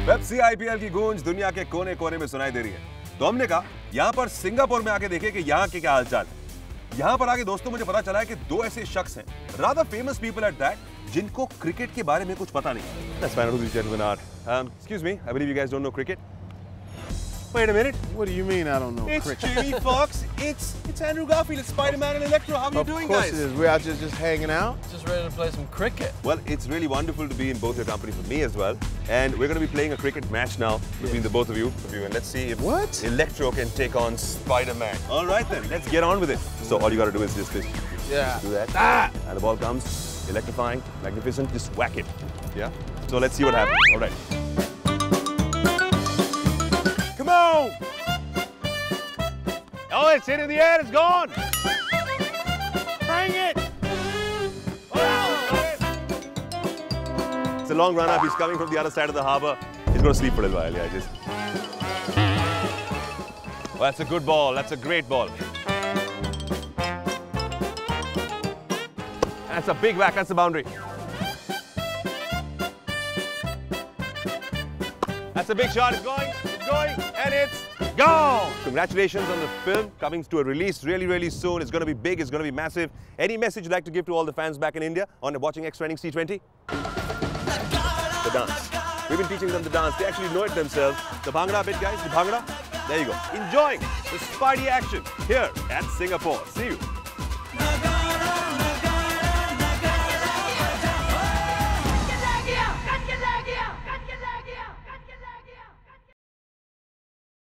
Pepsi IPL की गूंज दुनिया के कोने कोने में सुनाई दे रही है तो हमने कहा यहाँ पर सिंगापुर में आके देखे कि यहाँ के क्या हालचाल है यहाँ पर आके दोस्तों मुझे पता चला है कि दो ऐसे शख्स हैं rather famous people at that जिनको क्रिकेट के बारे में कुछ पता नहीं Let's find out who these gentlemen are. Um, excuse me, I believe you guys don't know cricket. Wait a minute. What do you mean I don't know It's cricket? Jamie Foxx. It's it's Andrew Garfield. It's Spider-Man and Electro. How are you of doing, course guys? it is. We're out just, just hanging out. Just ready to play some cricket. Well, it's really wonderful to be in both your company for me as well. And we're going to be playing a cricket match now between the both of you. Of you. And let's see if What? Electro can take on Spider-Man. All right then, let's get on with it. So all you got to do is just this. Yeah. Do that. Ah! And the ball comes. Electrifying, magnificent. Just whack it. Yeah? So let's see what happens. All right. Oh, it's hit in the air. It's gone. Bring it. It's a long run up. He's coming from the other side of the harbour. He's going to sleep for a little while. Yeah, just. Well, that's a good ball. That's a great ball. That's a big whack. That's the boundary. That's a big shot. It's going. It's going. And it's Congratulations on the film coming to a release really, really soon. It's going to be big. It's going to be massive. Any message you'd like to give to all the fans back in India on watching Extraaa Innings T20? The dance. We've been teaching them the dance. They actually know it themselves. The Bhangra bit, guys. The Bhangra. There you go. Enjoying the Spidey action here at Singapore. See you.